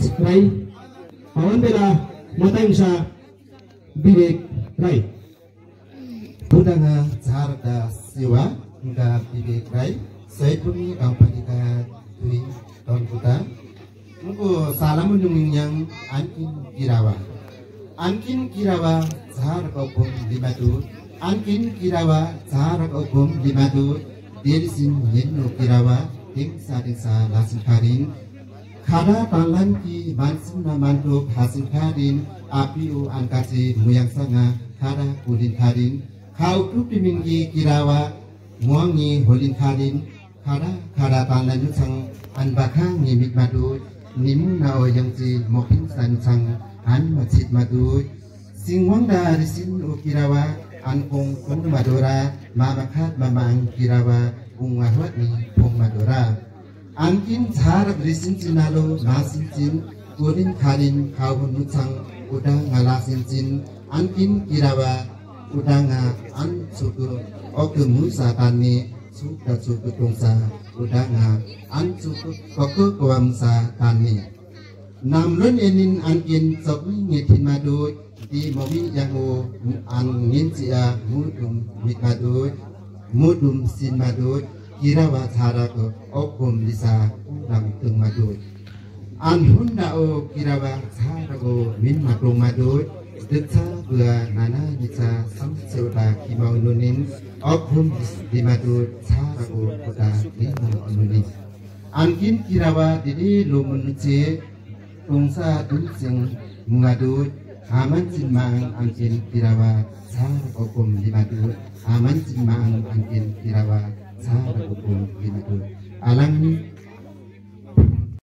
Rai Awan bela Matayong sa Bibik Rai. Budanga Zarda Siwa Nga Bibik Rai. Saipuni Kampanyika Dwi Don Buddha Mugo Salamun yang Ankin Girawa Ankin Girawa Zahar Kaupung Limadu. Ankin Girawa Zahar Kaupung Limadu. Dirisin Girawa Dingsa Dingsa Lasin Karin Kada talan ki mansin na mantuk hasil karin apiu angkasi muyang sanga kada kulin karin kau tu piminggi kirawa muangi holin karin kada kada talan yusang an bakang nimit madu nimu na o yang ji mokin san sang an macit madu singwang da risin o kirawa an kong madora mamakat mamang kirawa ungwahwat ni pong madora Angkin thar grisin chinalo nasin chin kurin kharin khawun nuchang udang ngalasin chin angkin kirawa udanga an suku okemu tani, suka suku tungsa udanga an suku koku kuamsa tani. Nam Namrun enin angkin sokwi ngetin madu, di momi yango an nginsia mudum mikadoi mudum sin madu. Kirawa ko okum lisa ulam tung madut an hunda o kirawa ko min matung madut detsa bua nana nisa sam seuta kimau nunin okum di madut ko kuda kimau nunin angkin kirawa didi lo menuci tungsa dunsing mengadut aman simang angkin kirawa sar okum di madut aman simang angkin kirawa さあ、